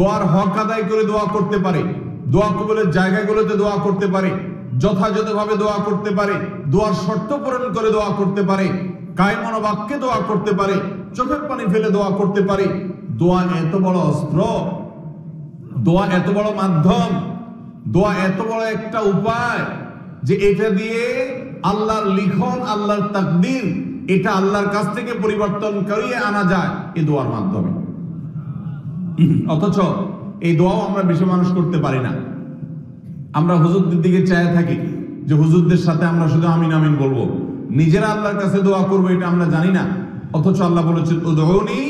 দোয়ার হক আদায় করে দোয়া করতে পারে। দোয়া কবলের জায়গাগুলোতে দোয়া করতে পারে। যথাযথভাবে দোয়া করতে পারে। দোয়ার শর্ত পূরণ করে দোয়া করতে পারে। কায়মন বাক্যে দোয়া করতে পারে। চোখের পানি ফেলে দোয়া করতে পারে। দোয়া এত বড় অস্ত্র। দোয়া এত বড় মাধ্যম। দোয়া এত বড় একটা উপায় যে এটা দিয়ে আল্লাহর লিখন, আল্লাহর তাকদির, এটা আল্লাহর কাছ থেকে পরিবর্তন করিয়ে আনা যায় এ দোয়ার মাধ্যমে। অথচ এই দোয়াও আমরা বেশি মানুষ করতে পারি না। আমরা হুজুরদের দিকে চায় থাকি যে হুজুরদের সাথে আমরা শুধু আমিন আমিন বলব। নিজেরা আল্লাহর কাছে দোয়া করব এটা আমরা জানি না। অথচ আল্লাহ বলেছেন উদৌনি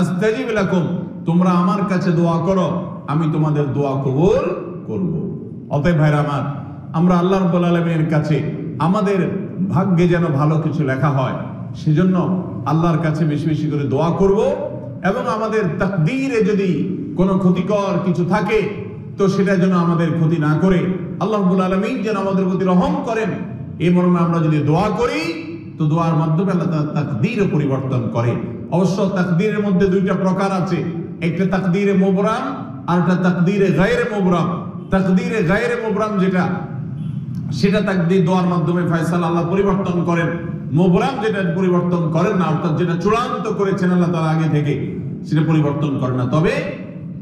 আস্তাজিব লাকুম। তোমরা আমার কাছে দোয়া করো, আমি তোমাদের দোয়া কবুল করব। অতএব ভাইরা আমার, আমরা আল্লাহ রাব্বুল আলামিনের কাছে আমাদের ভাগ্যে যেন ভালো কিছু লেখা হয়, সেজন্য আল্লাহর কাছে বেশি বেশি করে দোয়া করব। এবং আমাদের তাকদীরে যদি কোনো ক্ষতিকর কিছু থাকে, তো সেটা যেন আমাদের ক্ষতি না করে। আল্লাহ রাব্বুল আলামিন যেন আমাদের প্রতি রহম করেন। এই মর্মে আমরা যদি দোয়া করি, তো দোয়ার মাধ্যমে আল্লাহ তাআলা তাকদীরও পরিবর্তন করে। অবশ্য তাকদীরের মধ্যে দুইটা প্রকার আছে। একটা তাকদীরে মুবরাম আর একটা তাকদীরে গায়রে মুবরাম তাকদীরে গায়রে মুবরাম যেটা, সেটা তাকদীর দোয়ার মাধ্যমে ফয়সালা আল্লাহ পরিবর্তন করেন। মোবরাম যেটা পরিবর্তন করেন না, অর্থাৎ যেটা চূড়ান্ত করেছেন আল্লাহ তার আগে থেকে, সেটা পরিবর্তন করেন না। তবে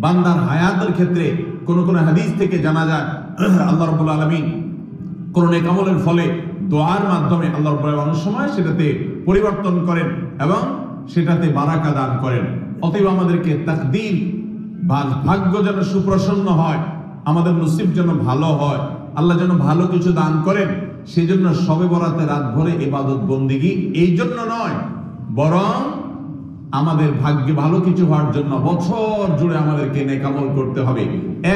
বান্দার হায়াতের ক্ষেত্রে কোন কোন হাদিস থেকে জানা যায়, আল্লাহ রবুল আলমী কোন নেকামলের ফলে দোয়ার মাধ্যমে আল্লাহ রবুল অনেক সময় সেটাতে পরিবর্তন করেন এবং সেটাতে বারাকা দান করেন। অতএব আমাদেরকে তাকদির ভাগ্য যেন সুপ্রসন্ন হয়, আমাদের নসিব যেন ভালো হয়, আল্লাহ যেন ভালো কিছু দান করেন। সেই জন্য সবে বরাতে রাত ভরে ইবাদত বন্দিগি এই জন্য নয়, বরং আমাদের ভাগ্যে ভালো কিছু হওয়ার জন্য বছর জুড়ে আমাদেরকে নেকামল করতে হবে।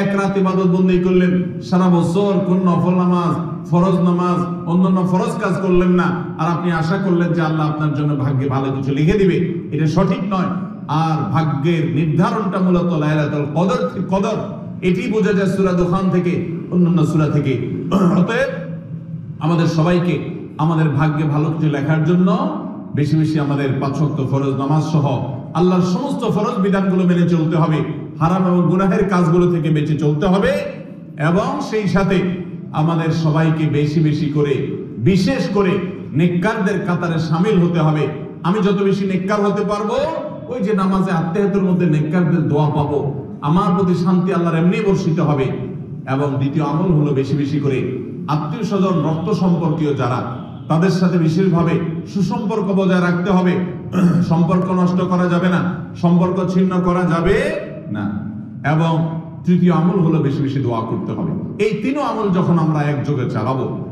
এক রাত ইবাদত বন্দি করলেন, সারা বছর কোন নফল নামাজ, ফরজ নামাজ, অন্যান্য ফরজ কাজ করলেন না। আর আপনি আশা করলেন যে আল্লাহ আপনার জন্য ভাগ্যে ভালো কিছু লিখে দিবে। এটা সঠিক নয়। আর ভাগ্যের নির্ধারণটা মূলত লাইলাতুল কদর কদর। এটি বোঝা যায় সূরা দোকান থেকে, অন্যান্য সূরা থেকে। অতএব আমাদের সবাইকে আমাদের ভাগ্যে ভালো কিছু লেখার জন্য বেশি বেশি আমাদের পাঁচক্ত ফরজ নামাজ সহ আল্লাহর সমস্ত ফরজ বিধানগুলো মেনে চলতে হবে। হারাম এবং গুনাহের কাজগুলো থেকে বেঁচে চলতে হবে এবং সেই সাথে আমাদের সবাইকে বেশি বেশি করে, বিশেষ করে নেককারদের কাতারে সামিল হতে হবে। আমি যত বেশি নেককার হতে পারব, ওই যে নামাজে আত্মীয়তার মধ্যে নেককারদের দোয়া পাবো, আমার প্রতি শান্তি আল্লাহর এমনি বর্ষিত হবে। এবং দ্বিতীয় আমল হলো বেশি বেশি করে আত্মীয় স্বজন, রক্ত সম্পর্কীয় যারা, তাদের সাথে বিশেষভাবে সুসম্পর্ক বজায় রাখতে হবে। সম্পর্ক নষ্ট করা যাবে না, সম্পর্ক ছিন্ন করা যাবে না। এবং তৃতীয় আমল হলো বেশি বেশি দোয়া করতে হবে। এই তিনও আমল যখন আমরা একযোগে চালাবো,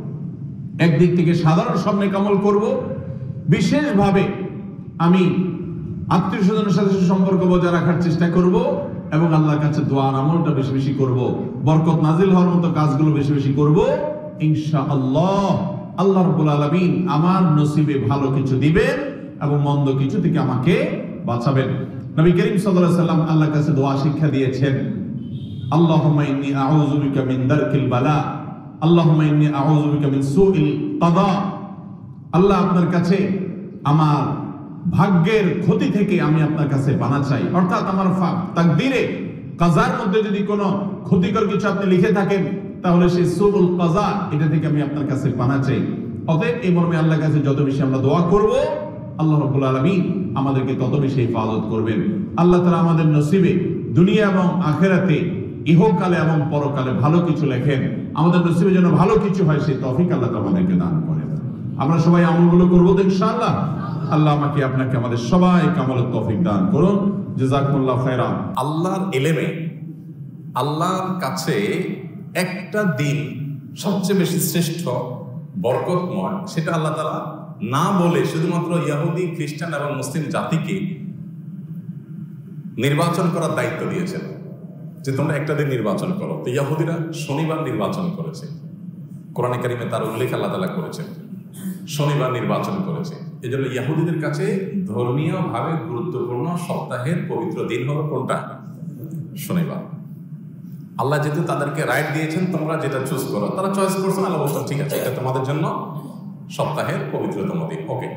একদিক থেকে সাধারণ সামনে কামল করব, বিশেষভাবে আমি আত্মীয় স্বজনের সাথে সম্পর্ক বজায় রাখার চেষ্টা করব এবং আল্লাহর কাছে দোয়ার আমলটা বেশি বেশি করব। বরকত নাজিল হওয়ার মতো কাজগুলো বেশি বেশি করব। ইনশা আল্লাহ আল্লাহ রবুল আলমিন আমার নসিবে ভালো কিছু দিবেন এবং মন্দ কিছু থেকে আমাকে বাঁচাবেন। নবী করিম সাল্লাল্লাহু সাল্লাম আল্লাহর কাছে দোয়া শিক্ষা দিয়েছেন, আল্লাহুম্মা ইন্নী আউযু বিকা মিন দারকিল বালা, আল্লাহুম্মা ইন্নী আউযু বিকা মিন সুইল কাদা আল্লাহ আপনার কাছে আমার ভাগ্যের ক্ষতি থেকে আমি আপনার কাছে পানা চাই। অর্থাৎ আমার তাকদিরে, কাজার মধ্যে যদি কোনো ক্ষতিকর কিছু আপনি লিখে থাকেন তাহলে সেই সুবুল কাজা এটা থেকে আমি আপনার কাছে পানা চাই। অতএব এই মর্মে আল্লাহর কাছে যত বেশি আমরা দোয়া করব, আল্লাহ রাব্বুল আলামিন আমাদেরকে তত বেশি হেফাজত করবেন। আল্লাহ তাআলা আমাদের নসিবে দুনিয়া এবং আখেরাতে ইহকালে এবং পরকালে ভালো কিছু লেখেন। আমাদের নসিবে যেন ভালো কিছু হয়, সেই তৌফিক আল্লাহ আমাদেরকে দান করেন। আমরা সবাই আমলগুলো করব তো ইনশাআল্লাহ? আল্লাহ আমাকে আপনাকে আমাদের সবাই কামলের তৌফিক দান করুন। জাযাকুমুল্লাহ খায়রান। আল্লাহর এলেমে, আল্লাহর কাছে একটা দিন সবচেয়ে বেশি শ্রেষ্ঠ, বরকতময়, সেটা আল্লাহ তারা না বলে শুধুমাত্র ইয়াহুদি খ্রিস্টান এবং মুসলিম জাতিকে নির্বাচন করার দায়িত্ব দিয়েছেন। যে তোমরা একটা দিন নির্বাচন করো। তো ইয়াহুদিরা শনিবার নির্বাচন করেছে। কোরআনে কারিমে তার উল্লেখ আল্লাহ তালা করেছেন। শনিবার নির্বাচন করেছে। এই জন্য ইয়াহুদিদের কাছে ধর্মীয়ভাবে গুরুত্বপূর্ণ সপ্তাহের পবিত্র দিন হলো কোনটা? শনিবার। আল্লাহ যেহেতু তাদেরকে রাইট দিয়েছেন, তোমরা যেটা চুজ করো, তারা চয়েস করছেন আল্লাহ বলছেন, ঠিক আছে, এটা তোমাদের জন্য সপ্তাহের পবিত্রতম দিন। ওকে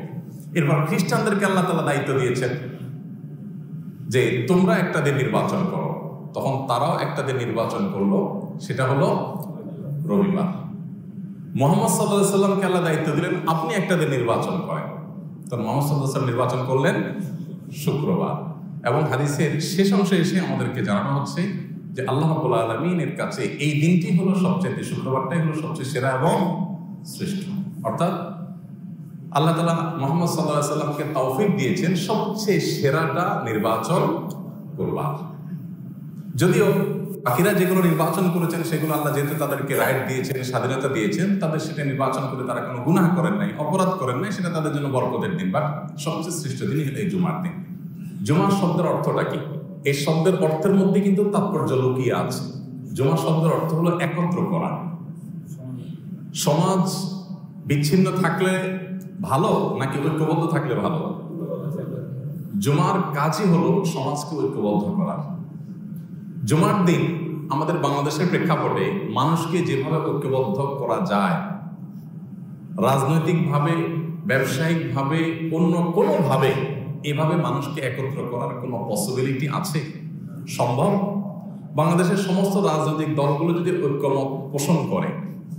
এরপর খ্রিস্টানদেরকে আল্লাহ তালা দায়িত্ব দিয়েছেন যে, তোমরা একটা দিন নির্বাচন করো। তখন তারাও একটা দিন নির্বাচন করল, সেটা হলো রবিবার। মোহাম্মদ সাল্লাহ সাল্লামকে আল্লাহ দায়িত্ব দিলেন, আপনি একটা দিন নির্বাচন করেন। তখন মোহাম্মদ সাল্লাহ সাল্লাম নির্বাচন করলেন শুক্রবার। এবং হাদিসের শেষ অংশে এসে আমাদেরকে জানানো হচ্ছে যে আল্লাহ আলমিনের কাছে এই দিনটি হলো সবচেয়ে শুক্রবারটাই হলো সবচেয়ে সেরা এবং শ্রেষ্ঠ। অর্থাৎ আল্লাহ তালা মোহাম্মদ সাল্লাহ সাল্লামকে তৌফিক দিয়েছেন সবচেয়ে সেরাটা নির্বাচন করবার। যদিও বাকিরা যেগুলো নির্বাচন করেছেন, সেগুলো আল্লাহ যেহেতু তাদেরকে রাইট দিয়েছেন, স্বাধীনতা দিয়েছেন, তাদের সেটা নির্বাচন করে তারা কোনো গুনাহ করেন নাই, অপরাধ করেন নাই, সেটা তাদের জন্য বরকতের দিন। বা সবচেয়ে শ্রেষ্ঠ দিনই হলো এই জুমার দিন। জুমার শব্দের অর্থটা কি? এই শব্দের অর্থের মধ্যে কিন্তু তাৎপর্য লুকিয়ে আছে। জমা শব্দের অর্থ হলো একত্র করা। সমাজ বিচ্ছিন্ন থাকলে ভালো নাকি ঐক্যবদ্ধ থাকলে ভালো? জুমার কাজই হলো সমাজকে ঐক্যবদ্ধ করা। জুমার দিন আমাদের বাংলাদেশের প্রেক্ষাপটে মানুষকে যেভাবে ঐক্যবদ্ধ করা যায়, রাজনৈতিকভাবে, ব্যবসায়িকভাবে, অন্য কোনোভাবে এভাবে মানুষকে একত্র করার কোনো পসিবিলিটি আছে? সম্ভব? বাংলাদেশের সমস্ত রাজনৈতিক দলগুলো যদি ঐক্যমত পোষণ করে,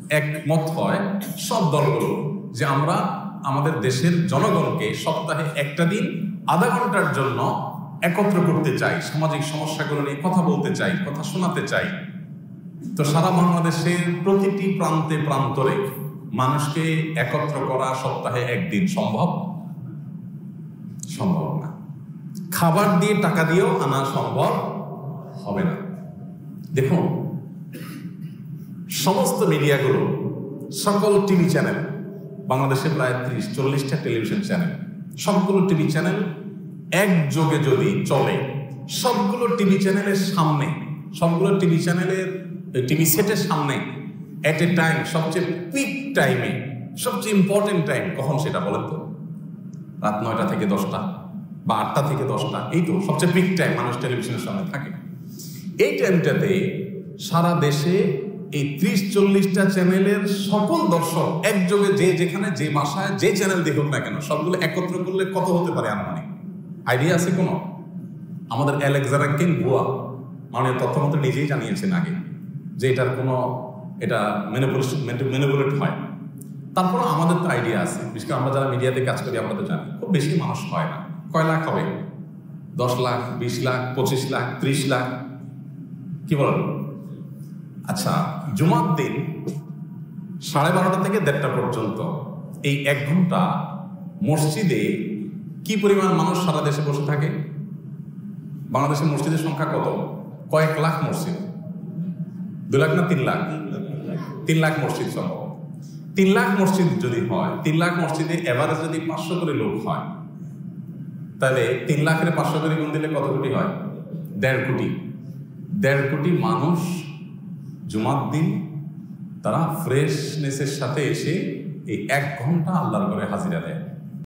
একমত হয়, সব দলগুলো যে আমরা আমাদের দেশের জনগণকে সপ্তাহে একটা দিন আধা ঘণ্টার জন্য একত্র করতে চাই, সামাজিক সমস্যাগুলো নিয়ে কথা বলতে চাই, কথা শোনাতে চাই। তো সারা বাংলাদেশের প্রতিটি প্রান্তে প্রান্তরে মানুষকে একত্র করা সপ্তাহে একদিন সম্ভব? সম্ভব না। খাবার দিয়ে টাকা দিয়েও আনা সম্ভব হবে না। দেখুন, সমস্ত মিডিয়াগুলো, সকল টিভি চ্যানেল বাংলাদেশে প্রায় ত্রিশ, চল্লিশটা টেলিভিশন চ্যানেল, সবগুলো টিভি চ্যানেল একযোগে যদি চলে, সবগুলো টিভি চ্যানেলের সামনে, সবগুলো টিভি চ্যানেলের টিভি সেটের সামনে অ্যাট এ টাইম সবচেয়ে পিক টাইমে সবচেয়ে ইম্পর্টেন্ট টাইম কখন সেটা বলেন তো? রাত নয়টা থেকে দশটা বা আটটা থেকে দশটা। এই তো সবচেয়ে পিক টাইম মানুষ টেলিভিশনের সামনে থাকে। এই টাইমটাতে সারা দেশে এই ত্রিশ চল্লিশটা চ্যানেলের সকল দর্শক একযোগে যে যেখানে, যে ভাষায় যে চ্যানেল দেখুক না কেন, সবগুলো একত্র করলে কত হতে পারে আনুমানিক? আইডিয়া আছে কোনো? আমাদের অ্যালেক্সারা কিং? ভুয়া। মাননীয় তথ্যমন্ত্রী নিজেই জানিয়েছেন আগে যে এটার কোনো, এটা মেনুপুলেট হয়। তারপর আমাদের তো আইডিয়া আছে। বিশেষ করে আমরা যারা মিডিয়াতে কাজ করি, আমরা তো জানি, খুব বেশি মানুষ হয় না। কয় লাখ হবে? দশ লাখ, বিশ লাখ, পঁচিশ লাখ, ত্রিশ লাখ? কি বলেন? আচ্ছা জুমার দিন সাড়ে বারোটা থেকে দেড়টা পর্যন্ত এই এক ঘণ্টা মসজিদে কি পরিমাণ মানুষ সারা দেশে বসে থাকে? বাংলাদেশের মসজিদের সংখ্যা কত? কয়েক লাখ মসজিদ। দু লাখ না তিন লাখ? তিন লাখ মসজিদ সম্ভব। তিন লাখ মসজিদ যদি হয়, তিন লাখ মসজিদে এভারেজ যদি পাঁচশো করে লোক হয়, তাহলে তিন লাখের পাঁচশো করে গুণ দিলে কত কোটি হয়? দেড় কোটি। দেড় কোটি মানুষ জুমার দিন তারা ফ্রেশনেসের সাথে এসে এই এক ঘণ্টা আল্লাহর করে হাজিরা দেয়।